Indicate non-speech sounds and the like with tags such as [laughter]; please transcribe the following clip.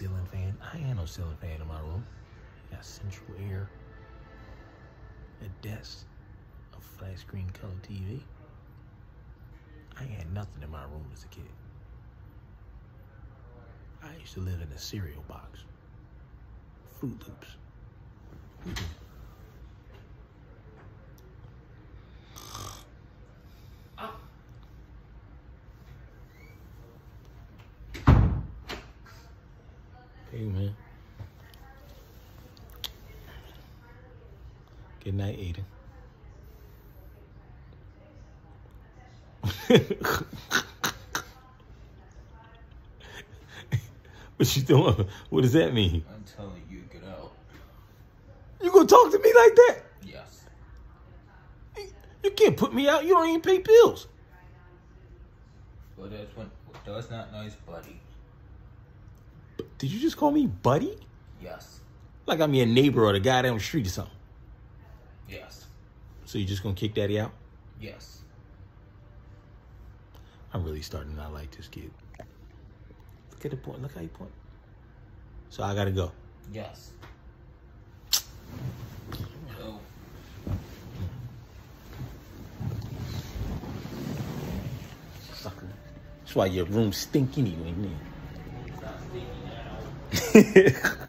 ceiling fan. I ain't no ceiling fan in my room. Got central air, a desk, a flat screen color TV. I ain't had nothing in my room as a kid. I used to live in a cereal box. Froot Loops. Hey man. Good night, Aidan. [laughs] what you doing? What does that mean? I'm telling you, get out. You gonna talk to me like that? Yes. You can't put me out. You don't even pay bills. Well, that's when. That's not nice, buddy. Did you just call me buddy? Yes. Like I'm your neighbor or the guy down the street or something. Yes. So you're just gonna kick daddy out? Yes. I'm really starting to not like this kid. Look at the point. Look how he point. So I gotta go. Yes. Sucker. That's why your room stink anyway, man. Now. [laughs]